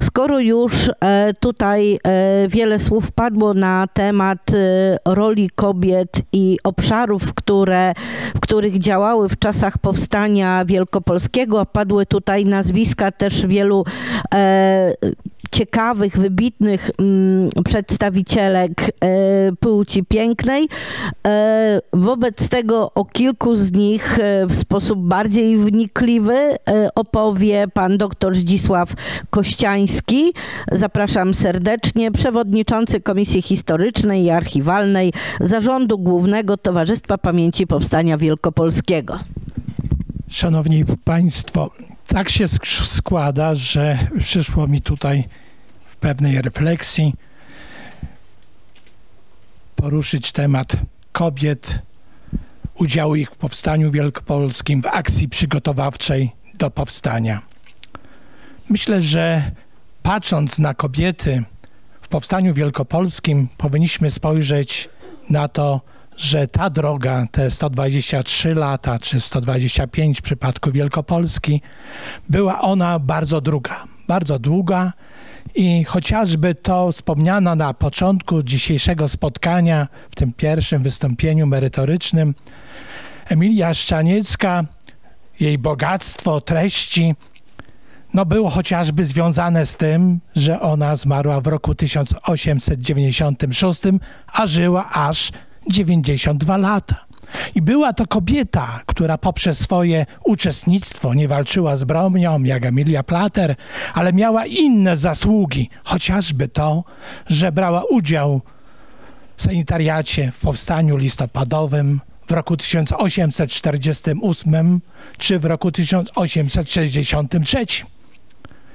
Skoro już e, tutaj e, wiele słów padło na temat e, roli kobiet i obszarów, które, w których działały w czasach powstania wielkopolskiego, a padły tutaj nazwiska też wielu ciekawych, wybitnych mm, przedstawicielek płci pięknej. Wobec tego o kilku z nich w sposób bardziej wnikliwy opowie pan dr Zdzisław Kościański. Zapraszam serdecznie. Przewodniczący Komisji Historycznej i Archiwalnej Zarządu Głównego Towarzystwa Pamięci Powstania Wielkopolskiego. Szanowni Państwo, tak się składa, że przyszło mi tutaj w pewnej refleksji poruszyć temat kobiet, udziału ich w powstaniu wielkopolskim, w akcji przygotowawczej do powstania. Myślę, że patrząc na kobiety w powstaniu wielkopolskim, powinniśmy spojrzeć na to, że ta droga, te 123 lata czy 125 w przypadku Wielkopolski, była ona bardzo długa. Bardzo długa i chociażby to wspomniana na początku dzisiejszego spotkania, w tym pierwszym wystąpieniu merytorycznym, Emilia Szczaniecka, jej bogactwo treści, no było chociażby związane z tym, że ona zmarła w roku 1896, a żyła aż 92 lata. I była to kobieta, która poprzez swoje uczestnictwo nie walczyła z bronią, jak Emilia Plater, ale miała inne zasługi, chociażby to, że brała udział w sanitariacie w powstaniu listopadowym w roku 1848 czy w roku 1863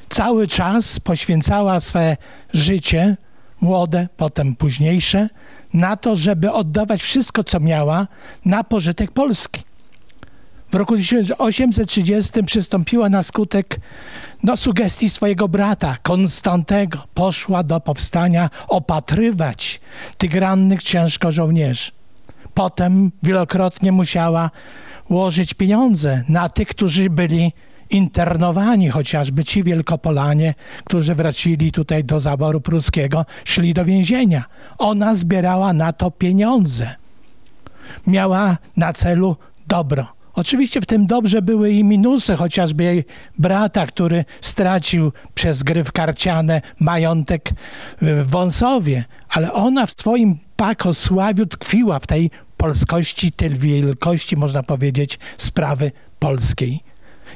cały czas poświęcała swe życie, młode, potem późniejsze, na to, żeby oddawać wszystko, co miała, na pożytek Polski. W roku 1830 przystąpiła na skutek no, sugestii swojego brata, Konstantego. Poszła do powstania opatrywać tych rannych ciężko żołnierzy. Potem wielokrotnie musiała łożyć pieniądze na tych, którzy byli internowani, chociażby ci Wielkopolanie, którzy wracili tutaj do zaboru pruskiego, szli do więzienia. Ona zbierała na to pieniądze. Miała na celu dobro. Oczywiście w tym dobrze były i minusy, chociażby jej brata, który stracił przez gry w karciane majątek w Wąsowie, ale ona w swoim pakosławiu tkwiła w tej polskości, tej wielkości, można powiedzieć, sprawy polskiej.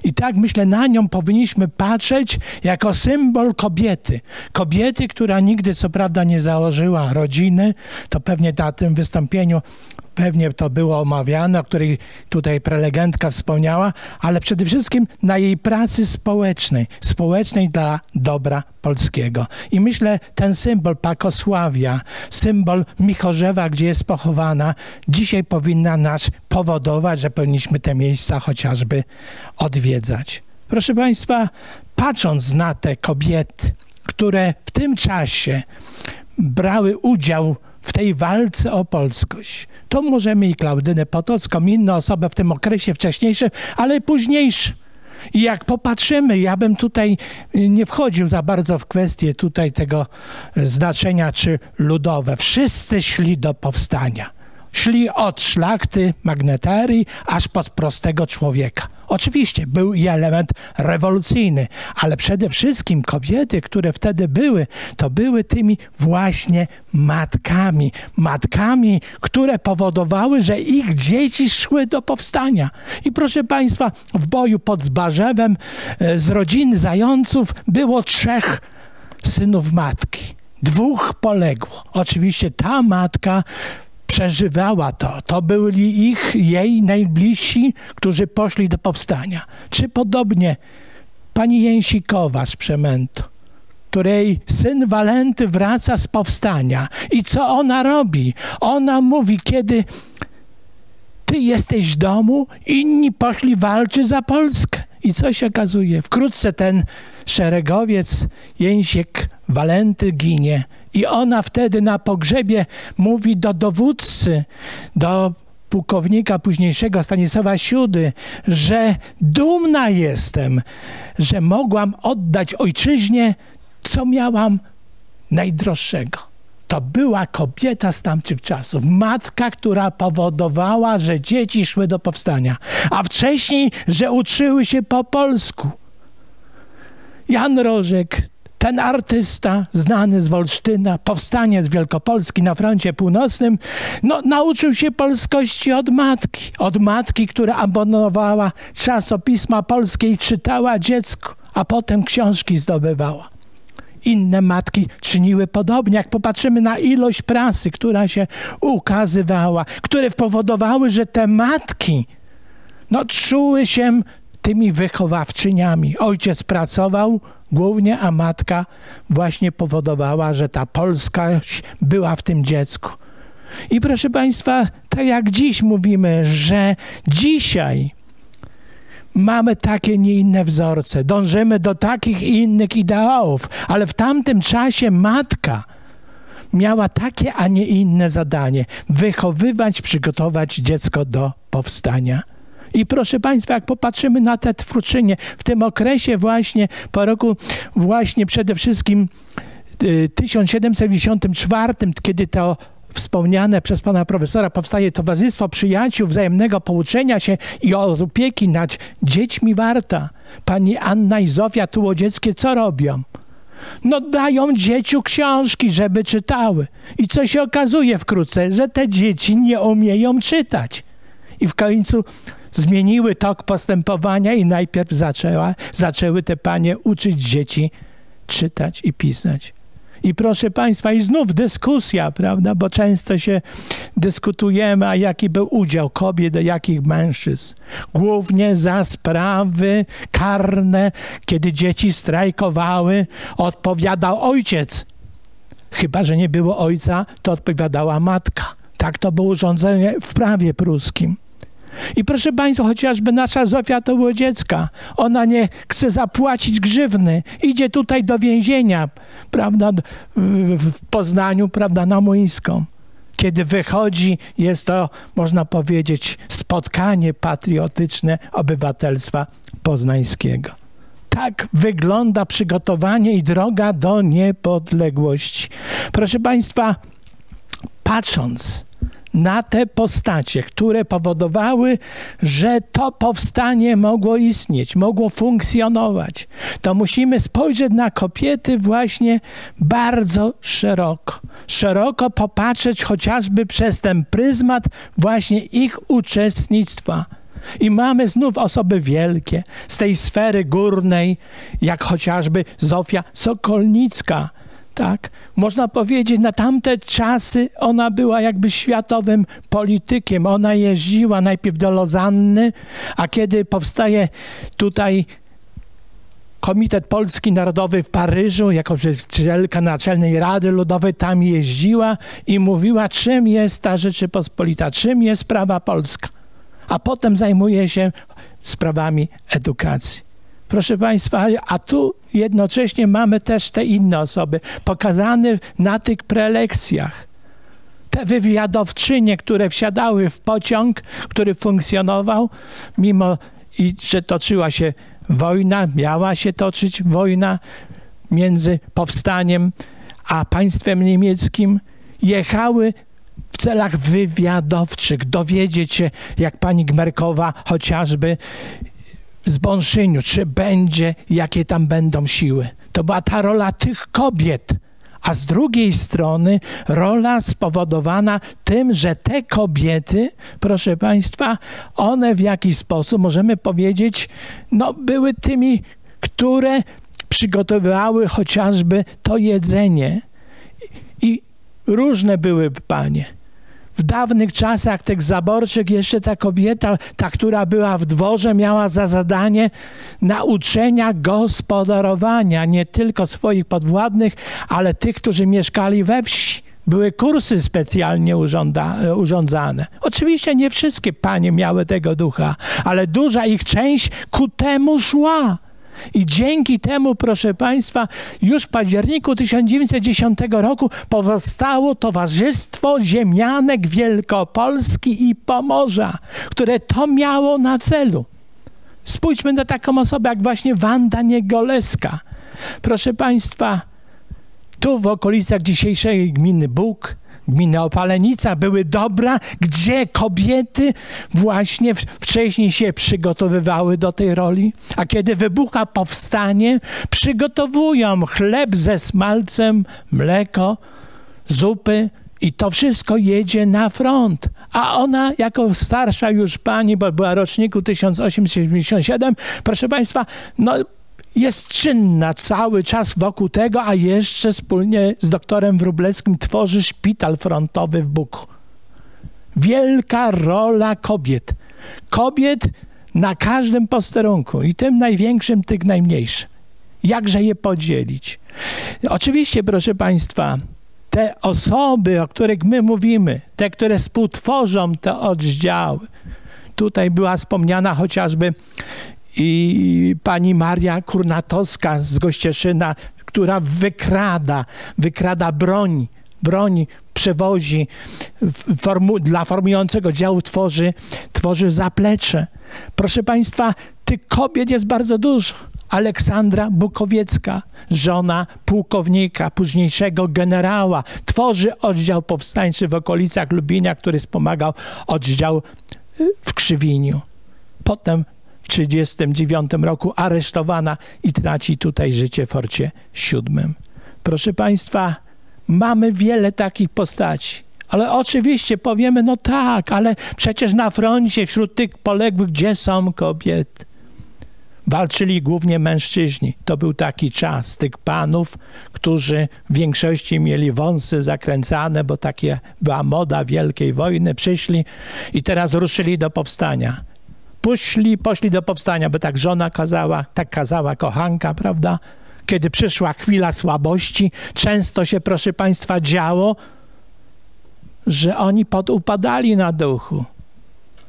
I tak myślę, na nią powinniśmy patrzeć jako symbol kobiety. Kobiety, która nigdy co prawda nie założyła rodziny, to pewnie na tym wystąpieniu pewnie to było omawiane, o której tutaj prelegentka wspomniała, ale przede wszystkim na jej pracy społecznej, społecznej dla dobra polskiego. I myślę, ten symbol Pakosławia, symbol Michorzewa, gdzie jest pochowana, dzisiaj powinna nas powodować, że powinniśmy te miejsca chociażby odwiedzać. Proszę Państwa, patrząc na te kobiety, które w tym czasie brały udział w tej walce o polskość. To możemy i Klaudynę Potocką, inne osoby w tym okresie wcześniejszym, ale późniejszym. I jak popatrzymy, ja bym tutaj nie wchodził za bardzo w kwestię tutaj tego znaczenia czy ludowe. Wszyscy szli do powstania. Szli od szlachty, magneterii, aż pod prostego człowieka. Oczywiście był i element rewolucyjny, ale przede wszystkim kobiety, które wtedy były, to były tymi właśnie matkami. Matkami, które powodowały, że ich dzieci szły do powstania. I proszę Państwa, w boju pod Zbarzewem e, z rodziny zająców było trzech synów matki. Dwóch poległo. Oczywiście ta matka przeżywała to. To byli ich, jej najbliżsi, którzy poszli do powstania. Czy podobnie pani Jęsikowa z Przemętu, której syn Walenty wraca z powstania. I co ona robi? Ona mówi, kiedy ty jesteś w domu, inni poszli walczyć za Polskę. I co się okazuje? Wkrótce ten szeregowiec Jęsiek Walenty ginie. I ona wtedy na pogrzebie mówi do dowódcy, do pułkownika późniejszego Stanisława Siudy, że dumna jestem, że mogłam oddać ojczyźnie co miałam najdroższego? To była kobieta z tamtych czasów, matka, która powodowała, że dzieci szły do powstania, a wcześniej, że uczyły się po polsku. Jan Rożek, ten artysta znany z Wolsztyna, powstaniec Wielkopolski na froncie północnym, no, nauczył się polskości od matki. Od matki, która abonowała czasopisma polskie i czytała dziecku, a potem książki zdobywała. Inne matki czyniły podobnie. Jak popatrzymy na ilość prasy, która się ukazywała, które powodowały, że te matki no, czuły się tymi wychowawczyniami. Ojciec pracował głównie, a matka właśnie powodowała, że ta polskość była w tym dziecku. I proszę Państwa, tak jak dziś mówimy, że dzisiaj mamy takie, nie inne wzorce, dążymy do takich i innych ideałów, ale w tamtym czasie matka miała takie, a nie inne zadanie wychowywać, przygotować dziecko do powstania. I proszę Państwa, jak popatrzymy na te twórczynie w tym okresie właśnie, po roku właśnie przede wszystkim 1794, y, kiedy to wspomniane przez pana profesora powstaje Towarzystwo Przyjaciół Wzajemnego Pouczenia się i opieki nad dziećmi Warta. Pani Anna i Zofia Tułodzieckie co robią? No dają dzieciu książki, żeby czytały. I co się okazuje wkrótce? Że te dzieci nie umieją czytać. I w końcu zmieniły tok postępowania i najpierw zaczęła, zaczęły te panie uczyć dzieci czytać i pisać. I proszę Państwa, i znów dyskusja, prawda, bo często się dyskutujemy, a jaki był udział kobiet, a jakich mężczyzn. Głównie za sprawy karne, kiedy dzieci strajkowały, odpowiadał ojciec. Chyba, że nie było ojca, to odpowiadała matka. Tak to było urządzenie w prawie pruskim. I proszę Państwa, chociażby nasza Zofia to było dziecka. Ona nie chce zapłacić grzywny. Idzie tutaj do więzienia, prawda, w Poznaniu, prawda, na Młyńską. Kiedy wychodzi, jest to, można powiedzieć, spotkanie patriotyczne obywatelstwa poznańskiego. Tak wygląda przygotowanie i droga do niepodległości. Proszę Państwa, patrząc na te postacie, które powodowały, że to powstanie mogło istnieć, mogło funkcjonować, to musimy spojrzeć na kobiety właśnie bardzo szeroko. Szeroko popatrzeć chociażby przez ten pryzmat właśnie ich uczestnictwa. I mamy znów osoby wielkie z tej sfery górnej, jak chociażby Zofia Sokolnicka, tak, można powiedzieć, na tamte czasy ona była jakby światowym politykiem. Ona jeździła najpierw do Lozanny, a kiedy powstaje tutaj Komitet Polski Narodowy w Paryżu, jako przedstawicielka Naczelnej Rady Ludowej, tam jeździła i mówiła, czym jest ta Rzeczypospolita, czym jest prawa polska. A potem zajmuje się sprawami edukacji. Proszę Państwa, a tu jednocześnie mamy też te inne osoby pokazane na tych prelekcjach. Te wywiadowczynie, które wsiadały w pociąg, który funkcjonował, mimo i że toczyła się wojna, miała się toczyć wojna między powstaniem a państwem niemieckim, jechały w celach wywiadowczych, dowiedzieć się, jak pani Gmerkowa chociażby, w Zbąszyniu, czy będzie, jakie tam będą siły. To była ta rola tych kobiet. A z drugiej strony rola spowodowana tym, że te kobiety, proszę Państwa, one w jakiś sposób, możemy powiedzieć, no, były tymi, które przygotowywały chociażby to jedzenie. I różne były panie. W dawnych czasach tych zaborczych jeszcze ta kobieta, ta, która była w dworze, miała za zadanie nauczenia gospodarowania nie tylko swoich podwładnych, ale tych, którzy mieszkali we wsi. Były kursy specjalnie urządza, urządzane. Oczywiście nie wszystkie panie miały tego ducha, ale duża ich część ku temu szła. I dzięki temu, proszę Państwa, już w październiku 1910 roku powstało Towarzystwo Ziemianek Wielkopolski i Pomorza, które to miało na celu. Spójrzmy na taką osobę jak właśnie Wanda Niegoleska. Proszę Państwa, Tu w okolicach dzisiejszej gminy Bóg, gminy Opalenica były dobra, gdzie kobiety właśnie wcześniej się przygotowywały do tej roli, a kiedy wybucha powstanie, przygotowują chleb ze smalcem, mleko, zupy, i to wszystko jedzie na front. A ona, jako starsza już pani, bo była roczniku 1877, proszę Państwa, no jest czynna cały czas wokół tego, a jeszcze wspólnie z doktorem Wróblewskim tworzy szpital frontowy w Buku. Wielka rola kobiet. Kobiet na każdym posterunku i tym największym, tym najmniejszym. Jakże je podzielić? Oczywiście, proszę Państwa, te osoby, o których my mówimy, te, które współtworzą te oddziały. Tutaj była wspomniana chociażby i pani Maria Kurnatowska z Gościeszyna, która wykrada, wykrada broń, broń przewozi, formu, dla formującego działu tworzy, tworzy zaplecze. Proszę Państwa, tych kobiet jest bardzo dużo. Aleksandra Bukowiecka, żona pułkownika, późniejszego generała, tworzy oddział powstańczy w okolicach Lubinia, który wspomagał oddział y, w Krzywiniu. Potem 1939 roku aresztowana i traci tutaj życie w Forcie VII. Proszę Państwa, mamy wiele takich postaci. Ale oczywiście powiemy, no tak, ale przecież na froncie wśród tych poległych, gdzie są kobiety? Walczyli głównie mężczyźni. To był taki czas tych panów, którzy w większości mieli wąsy zakręcane, bo takie była moda wielkiej wojny. Przyszli i teraz ruszyli do powstania. Poszli, poszli do powstania, bo tak żona kazała, tak kazała kochanka, prawda? Kiedy przyszła chwila słabości, często się, proszę Państwa, działo, że oni podupadali na duchu.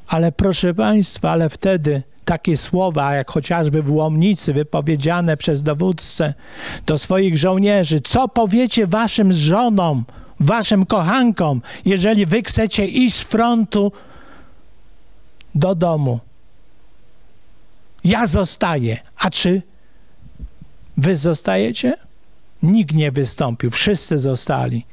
Ale proszę Państwa, ale wtedy takie słowa, jak chociażby w Łomnicy wypowiedziane przez dowódcę do swoich żołnierzy. Co powiecie waszym żonom, waszym kochankom, jeżeli wy chcecie iść z frontu do domu? Ja zostaję. A czy wy zostajecie? Nikt nie wystąpił, wszyscy zostali.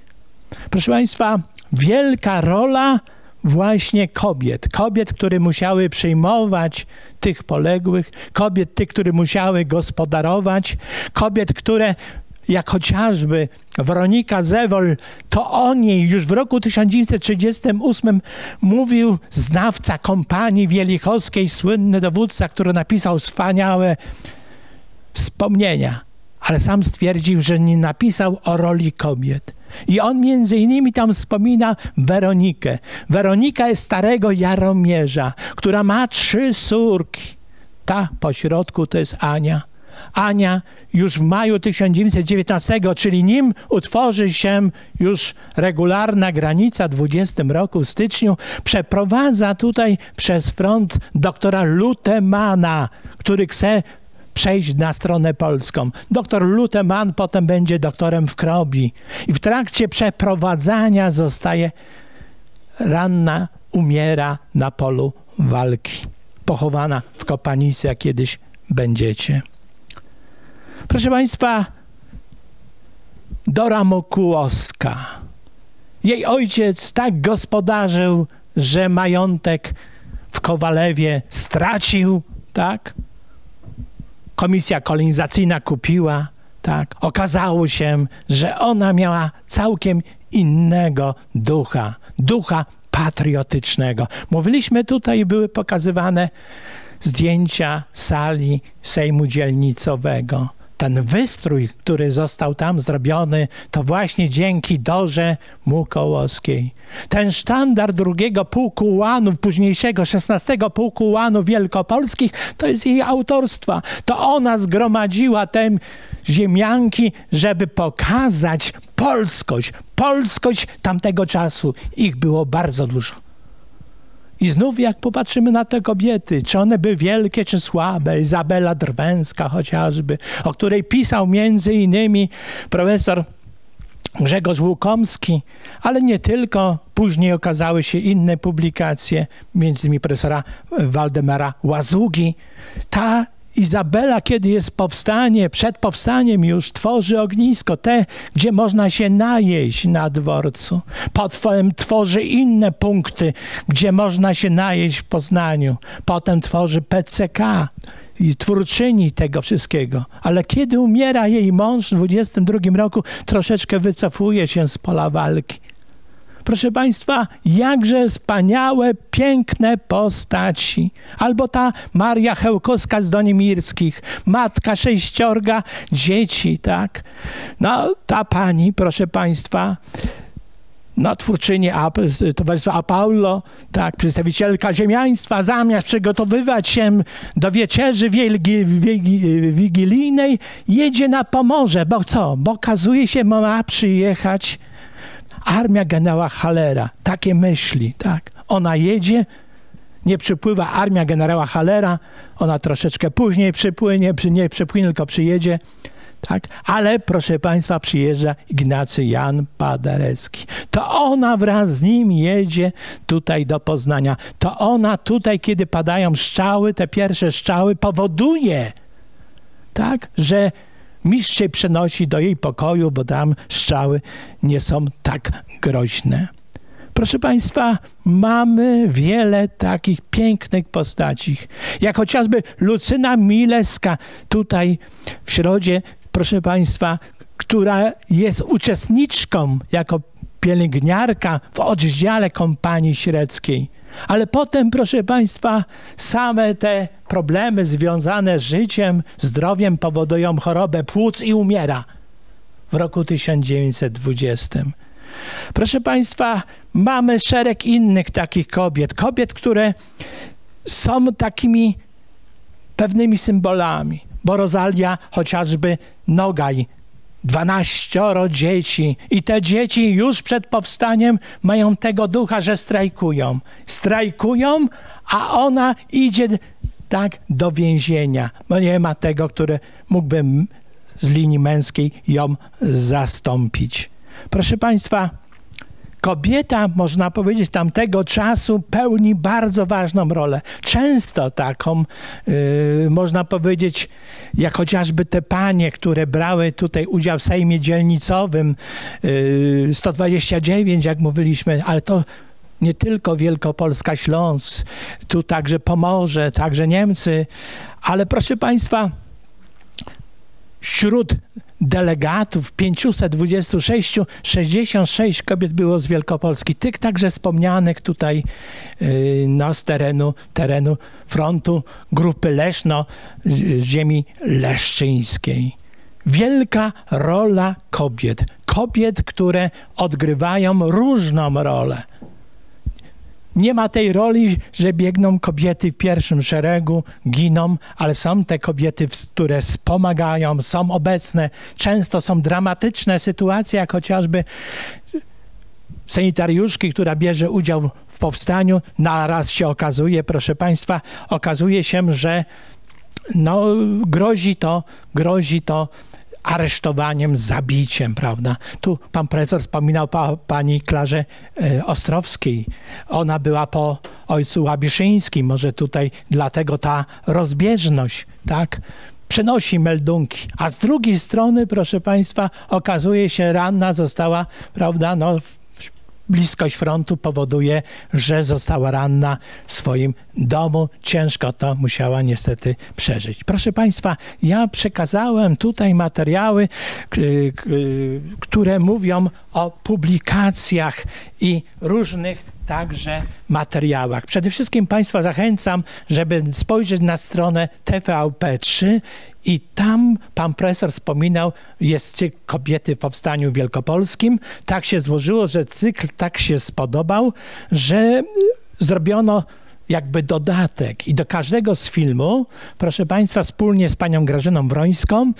Proszę Państwa, wielka rola właśnie kobiet. Kobiet, które musiały przyjmować tych poległych, kobiet, tych, które musiały gospodarować, kobiet, które jak chociażby Weronika Zewol, to o niej już w roku 1938 mówił znawca kompanii wielichowskiej, słynny dowódca, który napisał wspaniałe wspomnienia, ale sam stwierdził, że nie napisał o roli kobiet. I on między innymi tam wspomina Weronikę. Weronika jest starego Jaromierza, która ma trzy córki. Ta pośrodku to jest Ania. Ania już w maju 1919, czyli nim utworzy się już regularna granica w 20 roku, w styczniu, przeprowadza tutaj przez front doktora Lutemana, który chce przejść na stronę polską. Doktor Luteman potem będzie doktorem w Krobi. I w trakcie przeprowadzania zostaje ranna, umiera na polu walki. Pochowana w kopanicy, jak kiedyś będziecie. Proszę Państwa, Dora Mokułowska. Jej ojciec tak gospodarzył, że majątek w Kowalewie stracił, tak? komisja kolonizacyjna kupiła, tak, okazało się, że ona miała całkiem innego ducha, ducha patriotycznego. Mówiliśmy tutaj, były pokazywane zdjęcia sali Sejmu Dzielnicowego ten wystrój, który został tam zrobiony, to właśnie dzięki Dorze Mukołowskiej. Ten sztandar drugiego pułku ułanów, późniejszego szesnastego pułku ułanów wielkopolskich, to jest jej autorstwa. To ona zgromadziła te ziemianki, żeby pokazać polskość, polskość tamtego czasu. Ich było bardzo dużo. I znów jak popatrzymy na te kobiety, czy one były wielkie, czy słabe, Izabela Drwęska chociażby, o której pisał między innymi profesor Grzegorz Łukomski, ale nie tylko. Później okazały się inne publikacje, między innymi profesora Waldemara Łazugi. Ta Izabela, kiedy jest powstanie, przed powstaniem już tworzy ognisko, te, gdzie można się najeść na dworcu. Potem tworzy inne punkty, gdzie można się najeść w Poznaniu. Potem tworzy PCK i twórczyni tego wszystkiego. Ale kiedy umiera jej mąż w 22 roku, troszeczkę wycofuje się z pola walki. Proszę Państwa, jakże wspaniałe, piękne postaci. Albo ta Maria Chełkowska z Donimirskich, matka sześciorga dzieci, tak? No, ta pani, proszę Państwa, no, twórczyni Towarzystwa Apollo, tak, przedstawicielka ziemiaństwa, zamiast przygotowywać się do wieczerzy wielgi, wielgi, wigilijnej, jedzie na Pomorze, bo co? Bo okazuje się, ma przyjechać armia generała Halera. Takie myśli, tak. Ona jedzie, nie przypływa armia generała Halera, ona troszeczkę później przypłynie, nie przypłynie, tylko przyjedzie. Tak? Ale proszę Państwa, przyjeżdża Ignacy Jan Paderewski. To ona wraz z nim jedzie tutaj do Poznania. To ona tutaj, kiedy padają szczały, te pierwsze szczały, powoduje, tak, że mistrz się przenosi do jej pokoju, bo tam strzały nie są tak groźne. Proszę Państwa, mamy wiele takich pięknych postaci, jak chociażby Lucyna Mileska tutaj w środzie, proszę Państwa, która jest uczestniczką jako pielęgniarka w oddziale kompanii średzkiej. Ale potem, proszę Państwa, same te problemy związane z życiem, zdrowiem powodują chorobę płuc i umiera w roku 1920. Proszę Państwa, mamy szereg innych takich kobiet, kobiet, które są takimi pewnymi symbolami, bo Rosalia chociażby Nogaj Dwanaścioro dzieci i te dzieci już przed powstaniem mają tego ducha, że strajkują. Strajkują, a ona idzie tak do więzienia, bo nie ma tego, który mógłby z linii męskiej ją zastąpić. Proszę Państwa, kobieta, można powiedzieć, tamtego czasu pełni bardzo ważną rolę. Często taką, yy, można powiedzieć, jak chociażby te panie, które brały tutaj udział w Sejmie Dzielnicowym, yy, 129, jak mówiliśmy, ale to nie tylko Wielkopolska, Śląsk, tu także Pomorze, także Niemcy, ale proszę Państwa, wśród delegatów 526, 66 kobiet było z Wielkopolski, tych także wspomnianych tutaj y, no, z terenu, terenu frontu grupy Leszno z ziemi leszczyńskiej. Wielka rola kobiet, kobiet, które odgrywają różną rolę. Nie ma tej roli, że biegną kobiety w pierwszym szeregu, giną, ale są te kobiety, które wspomagają, są obecne. Często są dramatyczne sytuacje, jak chociażby sanitariuszki, która bierze udział w powstaniu. Naraz się okazuje, proszę Państwa, okazuje się, że no, grozi to, grozi to aresztowaniem, zabiciem, prawda? Tu pan profesor wspominał pa, pani Klarze e, Ostrowskiej. Ona była po ojcu Łabiszyńskim, może tutaj dlatego ta rozbieżność, tak? Przenosi meldunki, a z drugiej strony, proszę Państwa, okazuje się, ranna została, prawda, no, bliskość frontu powoduje, że została ranna w swoim domu. Ciężko to musiała niestety przeżyć. Proszę Państwa, ja przekazałem tutaj materiały, które mówią o publikacjach i różnych także materiałach. Przede wszystkim Państwa zachęcam, żeby spojrzeć na stronę TVP3 i tam pan profesor wspominał, jest Kobiety w Powstaniu Wielkopolskim. Tak się złożyło, że cykl tak się spodobał, że zrobiono jakby dodatek. I do każdego z filmu, proszę Państwa, wspólnie z panią Grażyną Wrońską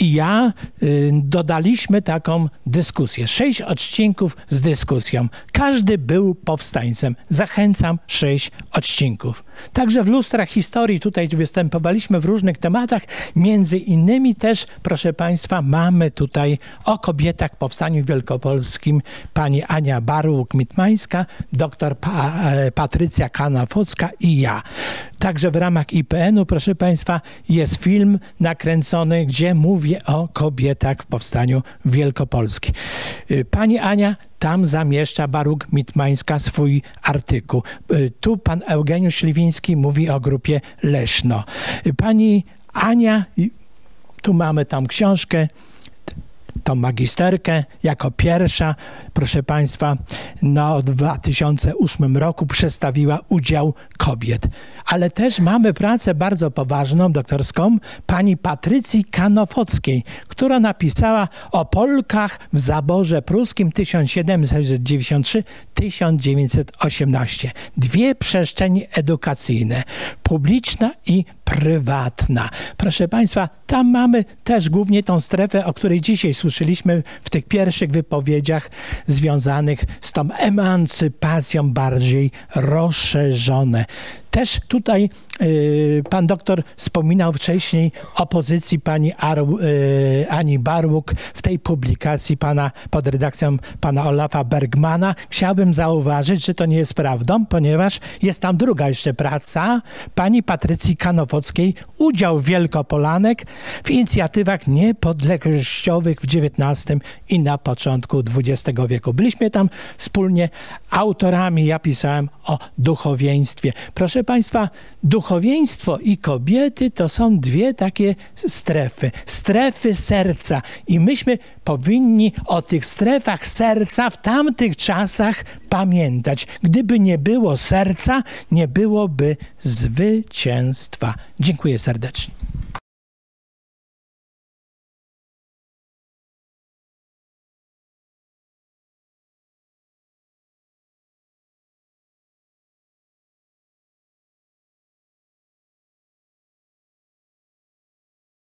i ja y, dodaliśmy taką dyskusję. Sześć odcinków z dyskusją. Każdy był powstańcem. Zachęcam, sześć odcinków. Także w lustrach historii tutaj występowaliśmy w różnych tematach. Między innymi też, proszę Państwa, mamy tutaj o kobietach w Powstaniu Wielkopolskim pani Ania Barłuk-Mitmańska, doktor pa, e, Patrycja Kanafos Kanowocka i ja. Także w ramach IPN-u, proszę Państwa, jest film nakręcony, gdzie mówię o kobietach w powstaniu Wielkopolski. Y, pani Ania tam zamieszcza Baruk Mitmańska swój artykuł. Y, tu pan Eugeniusz Śliwiński mówi o grupie Leszno. Y, pani Ania, tu mamy tam książkę, tą magisterkę jako pierwsza, proszę Państwa, no, w 2008 roku przedstawiła udział kobiet. Ale też mamy pracę bardzo poważną, doktorską, pani Patrycji Kanofockiej, która napisała o Polkach w zaborze pruskim 1793-1918. Dwie przestrzenie edukacyjne, publiczna i prywatna. Proszę Państwa, tam mamy też głównie tą strefę, o której dzisiaj słyszeliśmy w tych pierwszych wypowiedziach związanych z tą emancypacją bardziej rozszerzone. Też tutaj y, pan doktor wspominał wcześniej o pozycji pani Ar, y, Ani Barłuk w tej publikacji pana pod redakcją pana Olafa Bergmana. Chciałbym zauważyć, że to nie jest prawdą, ponieważ jest tam druga jeszcze praca pani Patrycji Kanowockiej, udział Wielkopolanek w inicjatywach niepodległościowych w XIX i na początku XX wieku. Byliśmy tam wspólnie autorami, ja pisałem o duchowieństwie. Proszę Państwa, duchowieństwo i kobiety to są dwie takie strefy. Strefy serca. I myśmy powinni o tych strefach serca w tamtych czasach pamiętać. Gdyby nie było serca, nie byłoby zwycięstwa. Dziękuję serdecznie.